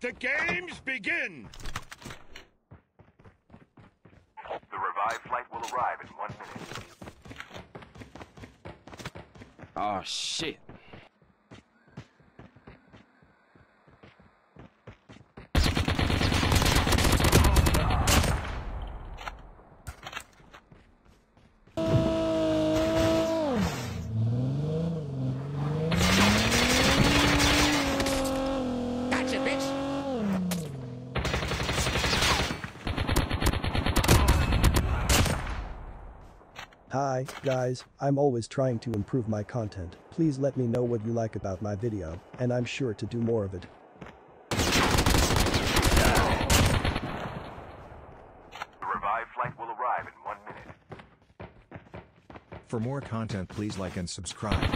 the games begin! The revived flight will arrive in one minute. Oh shit. Hi, guys, I'm always trying to improve my content. Please let me know what you like about my video, and I'm sure to do more of it. The revived flight will arrive in one minute. For more content please like and subscribe.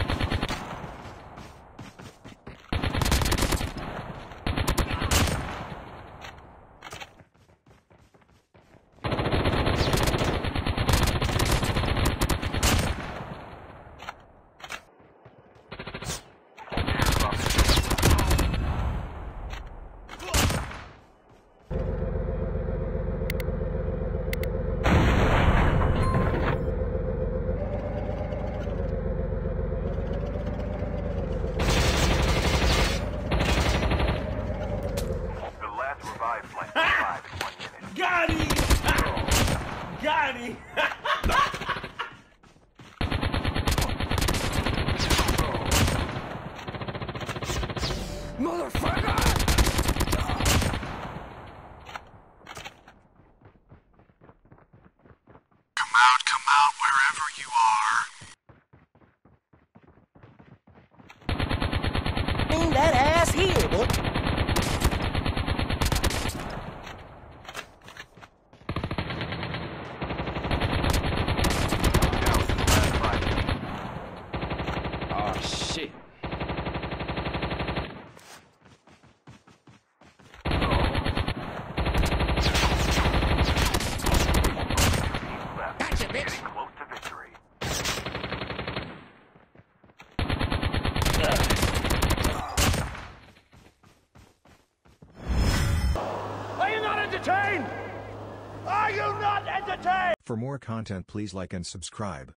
The last revived flight will arrive in one minute. Got him! Got him! Come out, come out wherever you are. Bring that ass here, boy. Down to the last five minutes. Oh shit. Left. Gotcha, bitch. Getting close to victory. Are you not entertained? Are you not entertained? For more content please like and subscribe.